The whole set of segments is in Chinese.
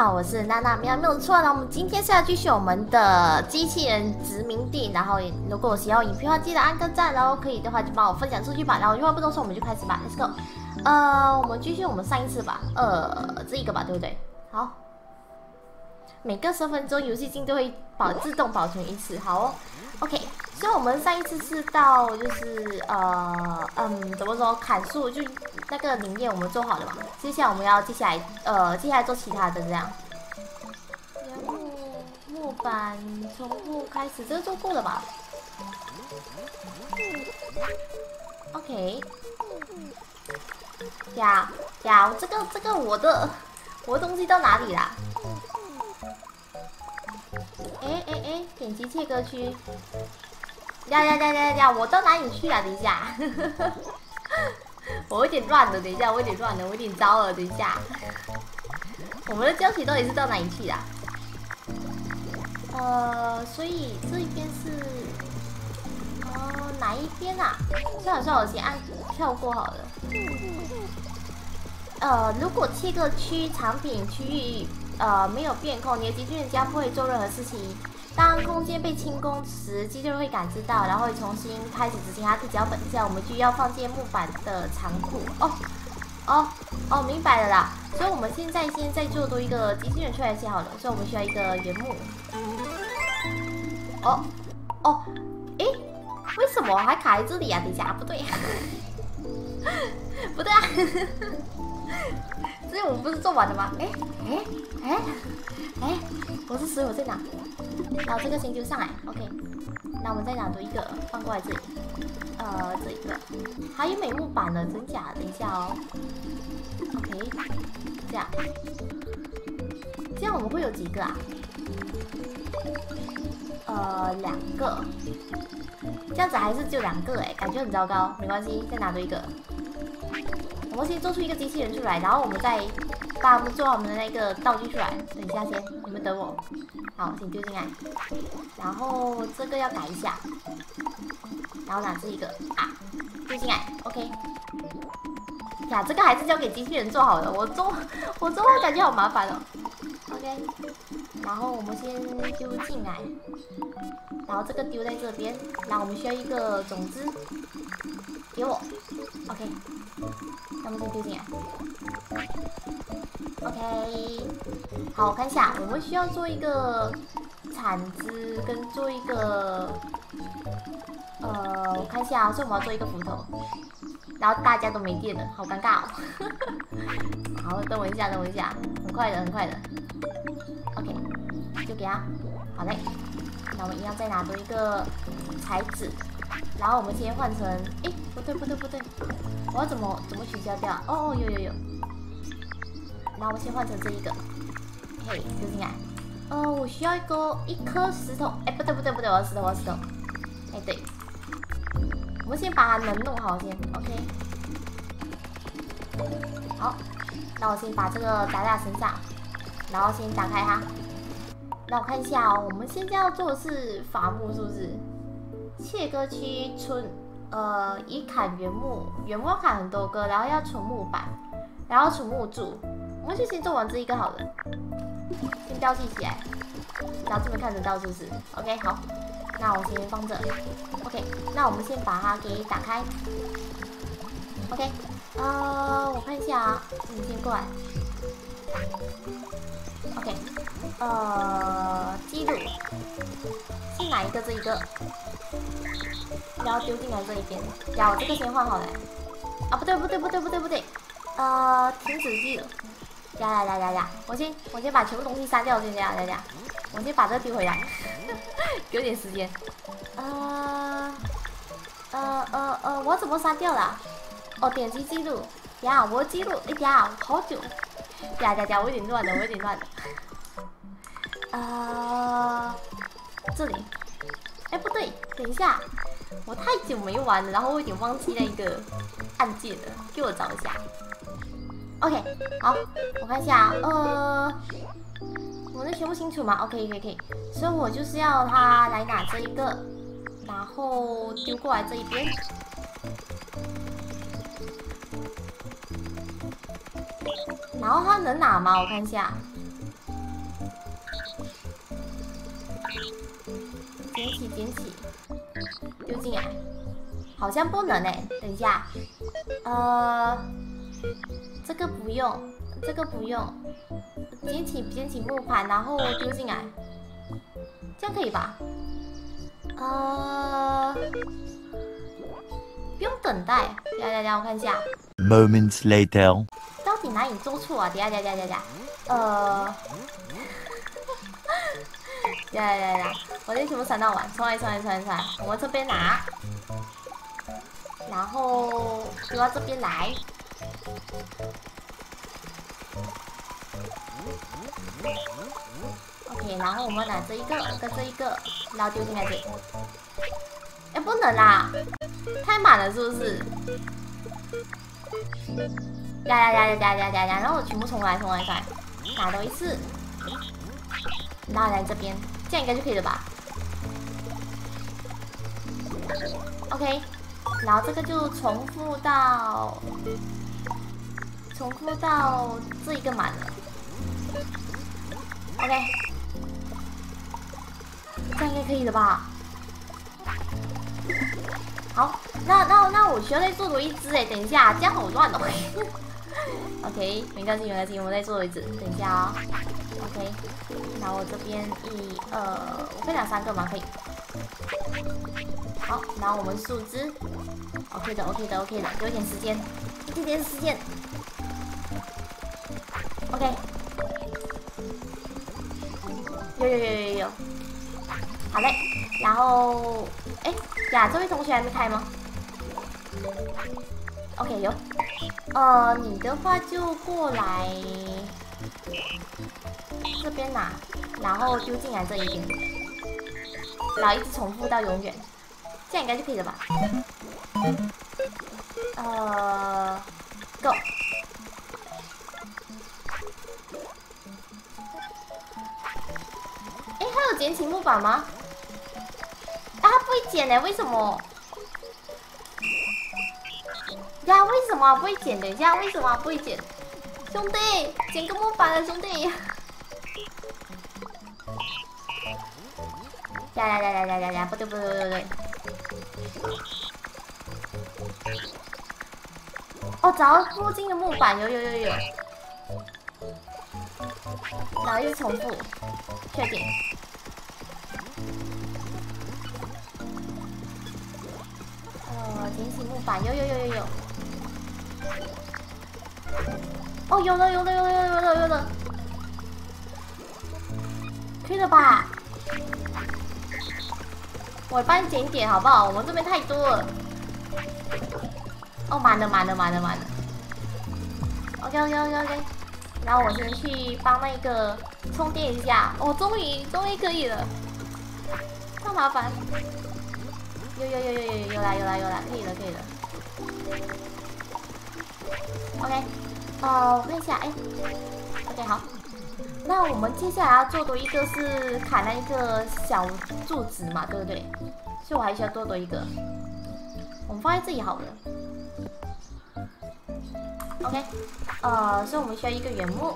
好，我是娜娜喵，没有错。那我们今天是要继续我们的机器人殖民地。然后，如果我喜欢影片的话，记得按个赞，然后可以的话就帮我分享出去吧。然后，话不多说，我们就开始吧，Let's go。呃，我们继续我们上一次吧，呃，这一个吧，对不对？好，每隔十分钟游戏进度会保自动保存一次。好哦，OK。所以我们上一次是到就是呃嗯怎么说砍树就那个林业我们做好了嘛，接下来我们要接下来呃接下来做其他的这样。然后木板从木开始，这个做过了吧？OK。呀呀，这个这个我的我的东西到哪里啦？哎哎哎，点击切割区。呀呀呀呀呀！我到哪里去啊？等一下，我有点乱了。等一下，我有点乱了，我有点糟了。等一下，我们的胶体到底是到哪里去啊？呃，所以这一边是，哦，哪一边啊？算了算了，我先按跳过好了。呃，如果切割区产品区域呃没有变空，你的机器人将不会做任何事情。当空间被清空时，机器人会感知到，然后会重新开始执行它的脚本。这样我们就要放进木板的仓库。哦，哦，哦，明白了啦。所以我们现在先再做多一个机器人出来先好了。所以我们需要一个原木。哦，哦，诶，为什么还卡在这里啊？等一下，不对，不对啊！所以我们不是做完了吗？哎，哎，哎，哎，我是石我在哪？然后这个先丢上来，OK。那我们再拿多一个放过来这里，呃，这一个还有美木板的，真假？等一下哦，OK。这样，这样我们会有几个啊？呃，两个。这样子还是就两个哎，感觉很糟糕。没关系，再拿多一个。我们先做出一个机器人出来，然后我们再把我们做好我们的那个道具出来。等一下先，你们等我。好，先丢进来。然后这个要改一下。然后拿这一个啊，丢进来。OK。呀，这个还是交给机器人做好的。我做，我做感觉好麻烦哦。OK。然后我们先丢进来。然后这个丢在这边。然后我们需要一个种子。给我。OK。那我们先丢进来。OK，好，我看一下，我们需要做一个铲子，跟做一个，呃，我看一下，所以我们要做一个斧头。然后大家都没电了，好尴尬哦。好，等我一下，等我一下，很快的，很快的。OK，就给他。好嘞，那我们一样再拿多一个材质，然后我们先换成，哎，不对不对不对。我要怎么怎么取消掉？哦哦，有有有。那我们先换成这一个，嘿，丢进来。哦，我需要一个一颗石头。哎，不对不对不对，我要石头我要石头。哎，对。我们先把它能弄好先，OK。好，那我先把这个打在身上，然后先打开它。那我看一下哦，我们现在要做的是伐木，是不是？切割区村。呃，以砍原木，原木要砍很多个，然后要存木板，然后存木柱。我们就先做完这一个好了，先标记起来，然后这边看得到是不是？OK，好，那我先放这。OK，那我们先把它给打开。OK，呃，我看一下啊，你先过来。OK，呃，记录，是哪一个？这一个。然后丢进来这一边，呀，我这个先换好了。啊，不对不对不对不对不对，呃，停止记录。呀呀呀呀呀！我先我先把全部东西删掉，先这样，这样。我先把这丢回来，给点时间。呃呃呃呃，我怎么删掉了？哦，点击记录。呀，我记录，哎呀，好久。呀呀呀，我有点乱了，我有点乱了。啊，这里。哎，不对，等一下。我太久没玩了，然后我已经忘记那个按键了，给我找一下。OK，好，我看一下，呃，我那全部清楚吗？OK，可以，可以。所以我就是要他来拿这一个，然后丢过来这一边。然后他能拿吗？我看一下。捡起，捡起。丢进来。好像不能哎，等一下，呃，这个不用，这个不用，捡起，捡起木盘，然后丢进来，这样可以吧？呃，不用等待，等下等下，我看一下。Moments later，到底哪里做错啊？等下等下等下，呃。呀 呀呀！我这全部删到完，重来，重来，重来，重来。我这边拿，然后丢到这边来。OK，然后我们拿这一个跟这一个，然后丢进来这里。哎、不能啦，太满了是不是？呀呀呀呀呀呀呀！然后我全部重来，重来，重来，拿多一次，然后来这边，这样应该就可以了吧？然后这个就重复到重复到这一个满了。OK，这样应该可以了吧？好，那那那我需要再做多一只哎，等一下，这样好乱哦。OK，没关系没关系，我再做一只，等一下啊。OK，那我这边一、二，我可以两三个吗？可以。好，然后我们树枝，OK 的，OK 的，OK 的，有一点时间，一点点时间。OK，有有有有有，好嘞。然后，哎呀，这位同学还没开吗？OK，有。呃，你的话就过来。这边拿，然后丢进来这一边，然后一直重复到永远，这样应该就可以了吧？呃，Go。哎，还有捡起木板吗？啊，不会捡呢？为什么？呀，为什么不会捡？等一下，为什么不会捡？兄弟，捡个木板了，兄弟。呀呀呀呀呀呀呀！不对不对不对！哦，找到附近的木板，有有有有。然后又重复，确定。呃，捡起木板，有有有有有。哦，有了有了有了有了有了，可以了吧？我帮你捡一点好不好？我们这边太多了。哦，满了满了满了满了。OK OK OK OK。然后我先去帮那个充电一下。哦，终于终于可以了。太麻烦。有有有有有有来有来有来，可以了可以了。OK。哦，我看一下，哎。OK 好。那我们接下来要做多一个是砍那一个小柱子嘛，对不对？所以我还需要多多一个。我们放在这里好了。OK，呃，所以我们需要一个原木。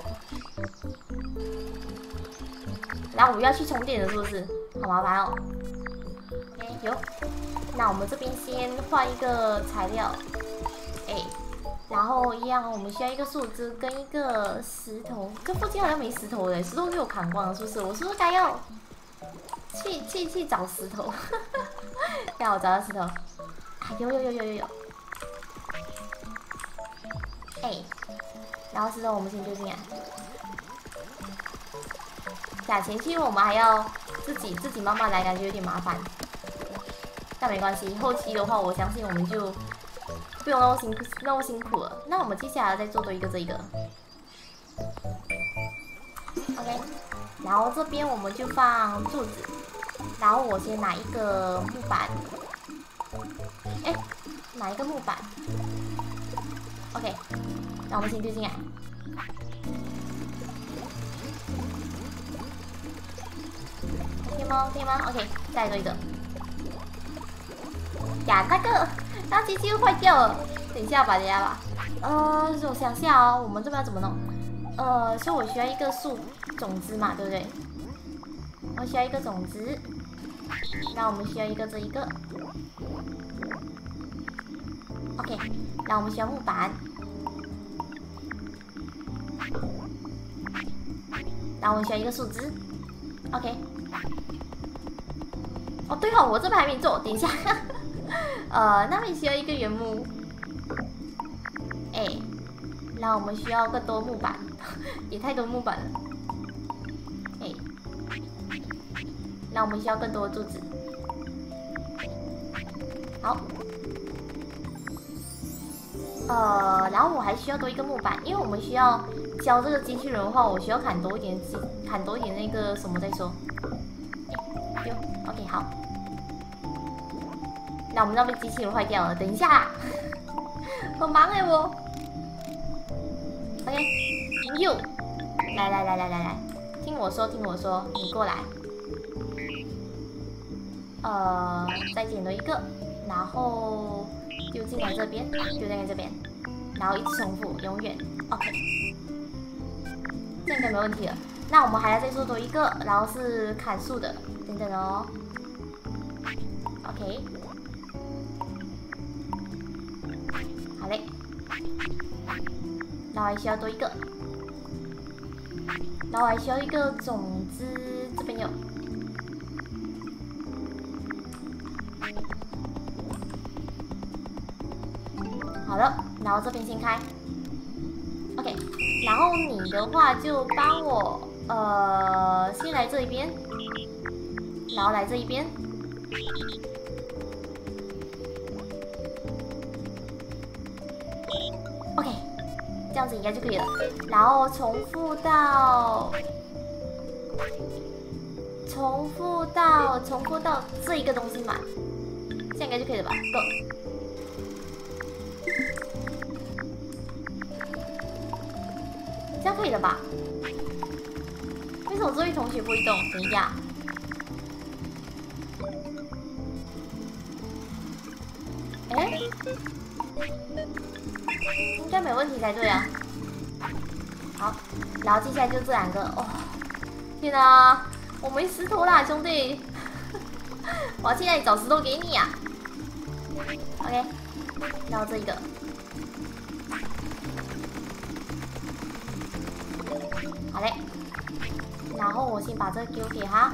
然后我们要去充电了，是不是？好麻烦哦。OK，有。那我们这边先换一个材料。哎。然后一样，我们需要一个树枝跟一个石头。这附近好像没石头嘞，石头被我砍光了，是不是？我是不是该要去去去找石头？让我找到石头。啊，有有有有有有。哎，然后石头我们先丢进来。假前期我们还要自己自己慢慢来，感觉有点麻烦。但没关系，后期的话，我相信我们就。不用那么辛苦，那么辛苦了。那我们接下来再做多一个这一个，OK。然后这边我们就放柱子，然后我先拿一个木板，哎，拿一个木板。那我们先丢进来，OK 吗？OK 吗？OK，再做一个。呀，那个。那机器又坏掉了，等一下吧，等一下吧。呃，我想下哦，我们这边要怎么弄？呃，所以我需要一个树种子嘛，对不对？我需要一个种子，那我们需要一个这一个。OK，那我们需要木板，那我们需要一个树枝。OK。哦，对哦，我这边还没做，等一下。呃，那边需要一个原木。哎，那我们需要更多木板，也太多木板了。哎，那我们需要更多的柱子。好。呃，然后我还需要多一个木板，因为我们需要教这个机器人的话，我需要砍多一点，砍多一点那个什么再说。哎，丢，OK，好。那我们那边机器人坏掉了，等一下，啦。好忙哎我。OK，又，来来来来来来，听我说听我说，你过来。呃，再捡多一个，然后。丢进来这边，丢进来这边，然后一直重复，永远。OK，这应该没问题了。那我们还要再做多一个，然后是砍树的，等等哦。OK，好嘞。然后还需要多一个，然后还需要一个种子，这边有。好了，然后这边先开然后你的话就帮我，呃，先来这一边，然后来这一边，OK，这样子应该就可以了。然后重复到，重复到，重复到这一个东西嘛，这样应该就可以了吧？Go。这样可以了吧？为什么这位同学不会动？等一下，哎，应该没问题才对啊。好，然后接下来就这两个。哦，天哪，我没石头啦，兄弟！我要去哪里找石头给你呀？OK，然后这一个。好嘞，然后我先把这个丢给他。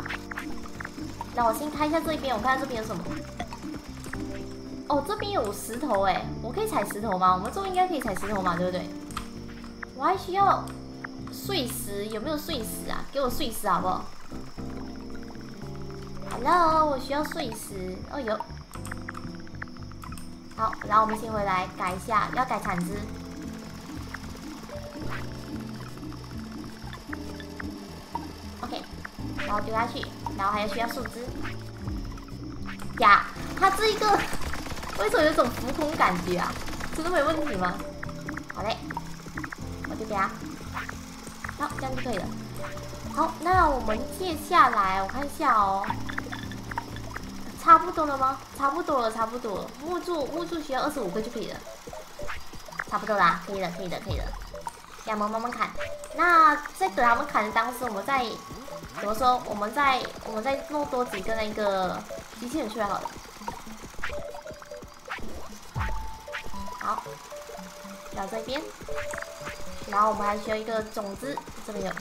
那我先看一下这边，我看看这边有什么。哦，这边有石头哎，我可以踩石头吗？我们这边应该可以踩石头嘛，对不对？我还需要碎石，有没有碎石啊？给我碎石好不好？Hello，我需要碎石。哦有。好，然后我们先回来改一下，要改铲子。然后丢下去，然后还要需要树枝。呀，它这一个为什么有种浮空感觉啊？真的没问题吗？好嘞，我就给它。好，这样就可以了。好，那我们接下来我看一下哦，差不多了吗？差不多了，差不多了。木柱木柱需要二十五个就可以了。差不多啦，可以了，可以的，可以的。让我们慢慢砍。那在等他们砍的当时，我们再。怎么说？我们再我们再弄多几个那个机器人出来好了。好，到这边，然后我们还需要一个种子，这边有。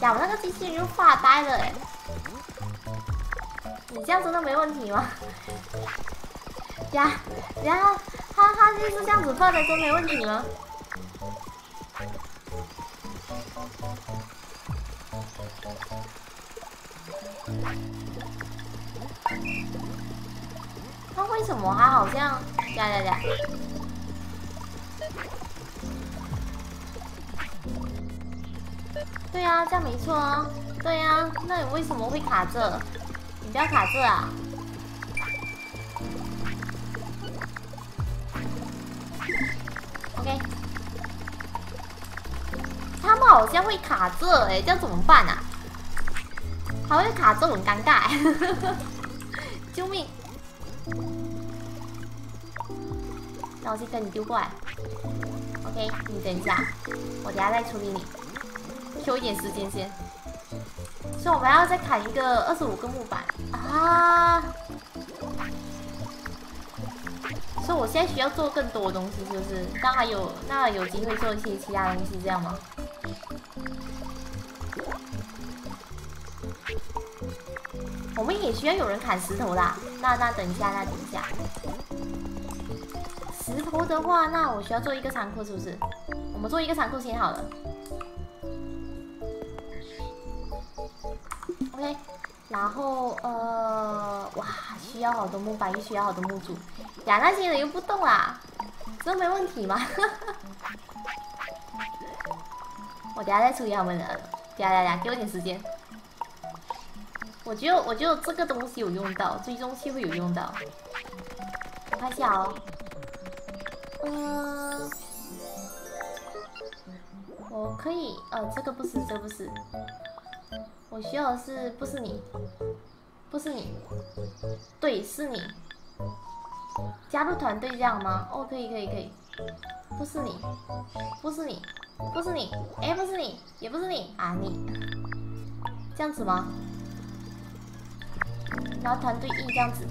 呀，我那个机器人又发呆了哎！你这样真的没问题吗？呀，然后他他就是这样子发呆，真没问题吗？那为什么他好像呀呀呀？对呀，这样没错啊。对呀，那你为什么会卡这？你不要卡这啊！OK，他们好像会卡这，哎，这样怎么办啊？还会卡这很尴尬，救命！那我先跟你丢过来，OK，你等一下，我等下再处理你，给我一点时间先。所以我们要再砍一个二十五个木板啊！所以我现在需要做更多的东西，是不是？那还有那有机会做一些其他东西，这样吗？我们也需要有人砍石头啦。那那等一下，那等一下。石头的话，那我需要做一个仓库，是不是？我们做一个仓库先好了。OK，然后呃，哇，需要好多木板，又需要好多木柱。呀，那些人又不动啦，这没问题吗？我等下再处理他们的。等下等下，给我点时间。我觉得我觉得这个东西有用到，追踪器会有用到。我看一下哦。嗯，我可以，呃，这个不是，这不是，我需要的是，不是你，不是你，对，是你，加入团队这样吗？哦，可以，可以，可以，不是你，不是你，不是你，哎，不是你，也不是你。啊，你，这样子吗？然后团队一这样子。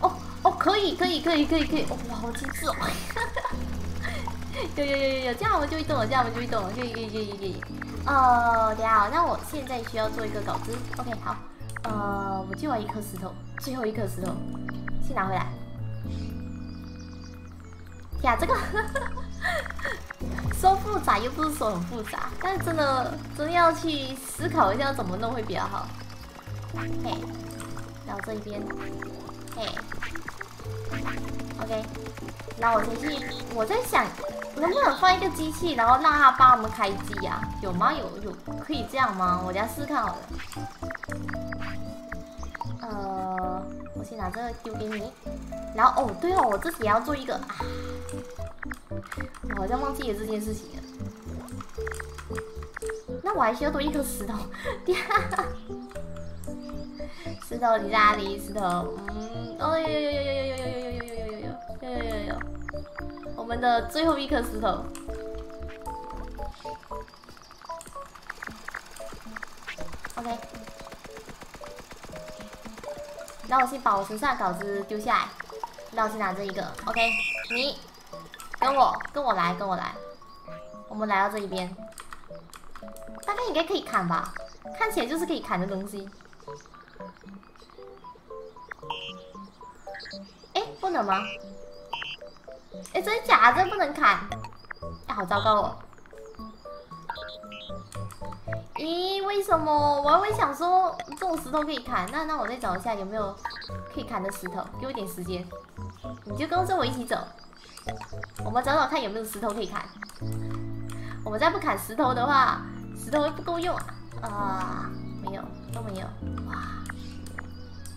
哦哦，可以，可以，可以，可以，可以，哇，好精致哦！有有有有有，这样我们就会动了，这样我们就会动了，可以可以可以。呃，等下，那我现在需要做一个稿子，OK，好。呃，我就要一颗石头，最后一颗石头，先拿回来。呀，这个 说复杂又不是说很复杂，但是真的真的要去思考一下怎么弄会比较好。嘿，然后这一边，嘿。OK，那我先去。我在想，能不能放一个机器，然后让它帮我们开机呀？有吗？有有可以这样吗？我家试看好了。呃，我先拿这个丢给你。然后哦，对哦，我自己也要做一个。啊我好像忘记了这件事情了。那我还需要多一颗石头。石头你在哪里？石头，嗯，哦有有有有有有有有有有有有有有有有，我们的最后一颗石头。OK，那我先把我身上稿子丢下来，那我先拿这一个。OK，你跟我跟我来跟我来，我们来到这一边，大概应该可以砍吧？看起来就是可以砍的东西。哎，不能吗？哎，真的假的？不能砍？哎，好糟糕哦！咦，为什么？我还会想说这种石头可以砍，那那我再找一下有没有可以砍的石头，给我点时间。你就跟着我一起走，我们找找看有没有石头可以砍。我们再不砍石头的话，石头会不够用啊！啊，没有，都没有。哇，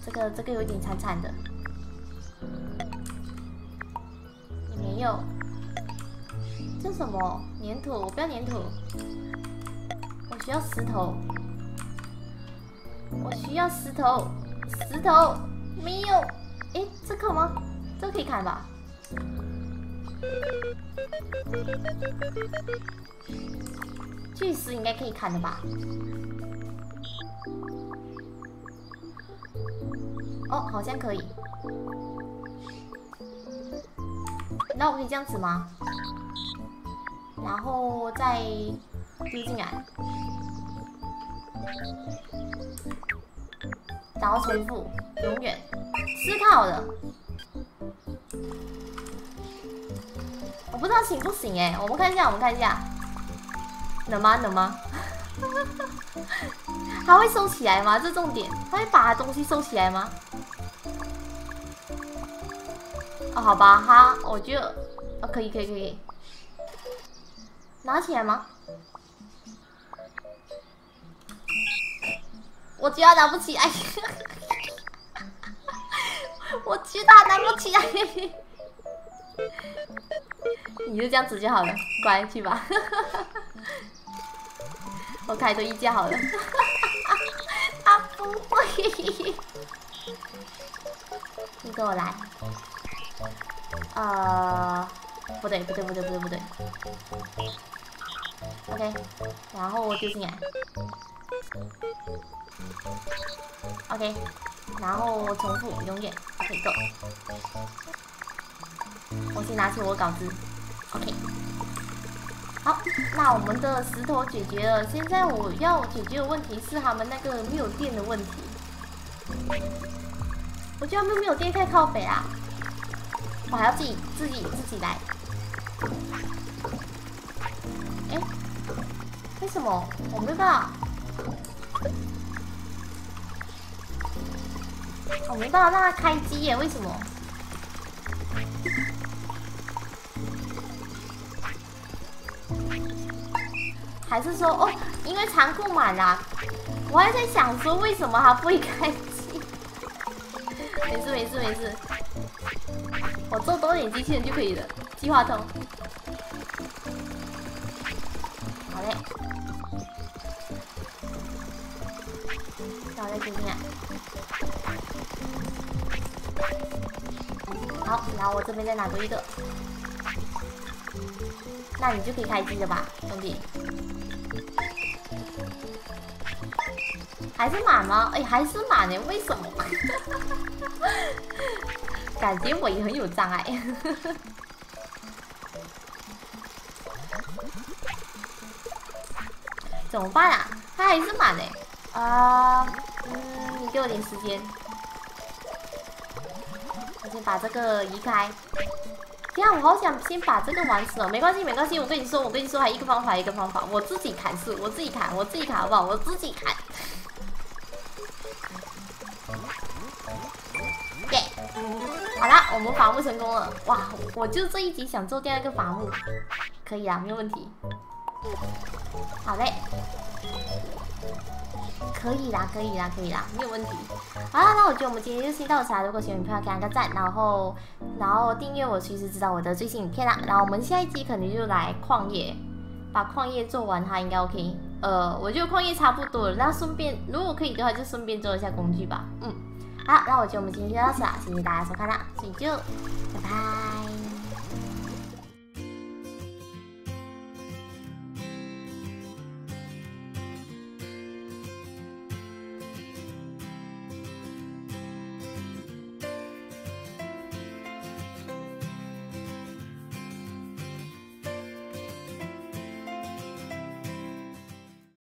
这个这个有点惨惨的。也没有，这什么粘土？我不要粘土，我需要石头，我需要石头，石头没有，哎，这个吗？这可以砍吧？巨石应该可以砍的吧？哦，好像可以。那我可以这样子吗？然后再丢进来，然后重复，永远思考的。我不知道行不行哎，我们看一下，我们看一下，能吗？能吗？它会收起来吗？这重点，它会把东西收起来吗？哦，好吧，哈，我就，哦，可以，可以，可以，拿起来吗？我居然拿不起来，我居然拿不起来，你就这样子就好了，乖，去吧，我开多一件好了，他不会，你跟我来。呃，不对，不对，不对，不对，不对。OK，然后我丢进来。OK，然后重复永远 OK go。我先拿起我稿子，OK。好，那我们的石头解决了。现在我要解决的问题是他们那个没有电的问题。我觉得他们没有电太靠北啊，我还要自己自己自己来。哎，为什么我没办法？我没办法让它开机耶？为什么？还是说哦，因为仓库满了？我还在想说为什么它不会开机？没事没事没事，我做多点机器人就可以了。计划通。好嘞，那我再听听啊。好，然后我这边再拿多一个，那你就可以开机了吧，兄弟？还是满吗？哎，还是满呢？为什么？感觉我也很有障碍。怎么办啊？它还是满呢。啊，嗯，你给我点时间。我先把这个移开。这样，我好想先把这个玩死哦。没关系，没关系。我跟你说，我跟你说，还一个方法，一个方法。我自己砍树，我自己砍，我自己砍，好不好？我自己砍。耶！好了，我们伐木成功了。哇，我就这一集想做第二个伐木，可以啊，没有问题。好嘞，可以啦，可以啦，可以啦，没有问题。好啦，那我觉得我们今天就先到此啦。如果喜欢影片，给个赞，然后然后订阅我，随时知道我的最新影片啦。然后我们下一集可能就来矿业，把矿业做完，它应该 OK。呃，我觉得矿业差不多了，那顺便如果可以的话，就顺便做一下工具吧。嗯，好，那我就我们今天就到此了，谢谢大家收看啦，所以就拜拜。